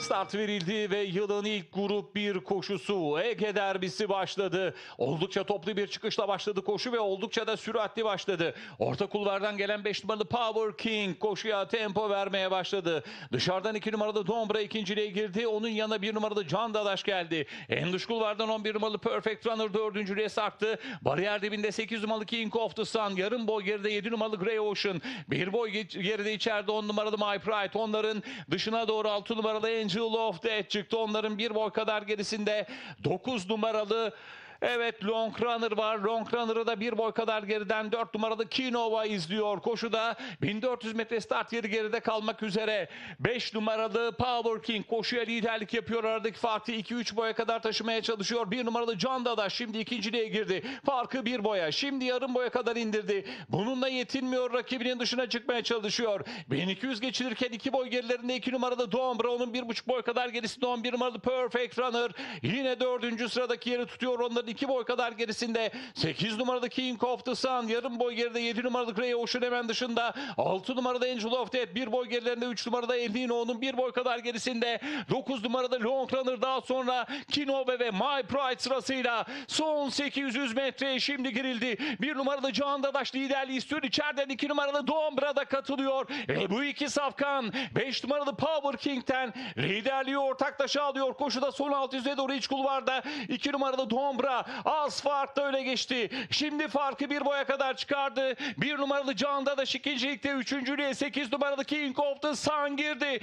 Start verildi ve yılın ilk grup bir koşusu Ege derbisi başladı. Oldukça toplu bir çıkışla başladı koşu ve oldukça da süratli başladı. Orta kulvardan gelen 5 numaralı Power King koşuya tempo vermeye başladı. Dışarıdan 2 numaralı Dombra ikinciliğe girdi. Onun yanına 1 numaralı Can Dadaş geldi. En dış kulvardan 11 numaralı Perfect Runner dördüncülüğe sarktı. Bariyer dibinde 8 numaralı King of the Sun. Yarım boy geride 7 numaralı Grey Ocean. Bir boy geride içeride 10 numaralı My Pride. Onların dışına doğru 6 numaralı Angel of Death çıktı. Onların bir boy kadar gerisinde 9 numaralı Evet Long Runner var. Long Runner'ı da bir boy kadar geriden 4 numaralı Kinova izliyor. Koşuda 1400 metre start yeri geride kalmak üzere. 5 numaralı Power King koşuya liderlik yapıyor. Aradaki farkı 2-3 boya kadar taşımaya çalışıyor. 1 numaralı Can da şimdi ikinciliğe girdi. Farkı bir boya. Şimdi yarım boya kadar indirdi. Bununla yetinmiyor. Rakibinin dışına çıkmaya çalışıyor. 1200 geçilirken 2 boy gerilerinde 2 numaralı Dombra. Onun 1,5 boy kadar gerisinde 11 numaralı Perfect Runner. Yine dördüncü sıradaki yeri tutuyor. Onların 2 boy kadar gerisinde 8 numaralı King of the Sun. Yarım boy geride 7 numaralı Grey Ocean hemen dışında. 6 numarada Angel of Death. 1 boy gerilerinde 3 numarada Eldino. Onun 1 boy kadar gerisinde. 9 numarada Long Runner daha sonra Kinove ve My Pride sırasıyla son 800 metreye şimdi girildi. 1 numaralı Can Dadaş liderliği istiyor. İçeriden 2 numaralı Dombra da katılıyor. Ve bu iki safkan 5 numaralı Power King'ten liderliği ortaklaşa alıyor. Koşuda son 600'e doğru iç kulvarda 2 numaralı Dombra az farkla öne geçti. Şimdi farkı bir boya kadar çıkardı. 1 numaralı Can Dadaş ikincilikte üçüncülüğe 8 numaralı King of the Sun girdi.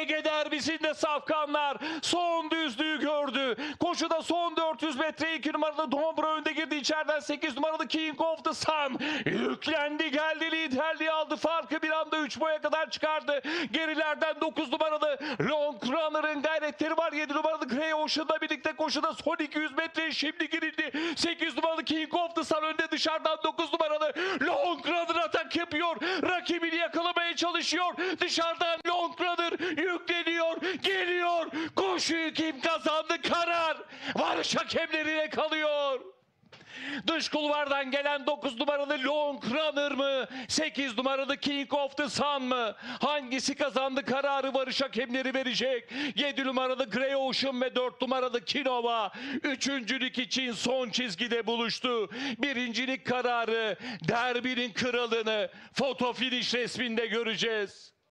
Ege derbisinde safkanlar son düzlüğü gördü. Koşuda son 400 metre 2 numaralı Dombra önde. İçeriden 8 numaralı King of the Sun yüklendi geldi liderliği aldı. Farkı bir anda 3 boya kadar çıkardı. Gerilerden 9 numaralı Long Runner'ın gayretleri var. 7 numaralı Grey Ocean'la birlikte koşuda son 200 metreye şimdi girildi. 8 numaralı King of the Sun önde dışarıdan 9 numaralı Long Runner atak yapıyor. Rakibini yakalamaya çalışıyor. Dışarıdan Long Runner yükleniyor. Geliyor. Koşuyu kim kazandı? Karar. Varış hakemlerine kalıyor. Dış kulvardan gelen 9 numaralı Long Runner mı? 8 numaralı King of the Sun mı? Hangisi kazandı kararı varış hakemleri verecek. 7 numaralı Grey Ocean ve 4 numaralı Kinova. Üçüncülük için son çizgide buluştu. Birincilik kararı derbinin kralını foto finish resminde göreceğiz.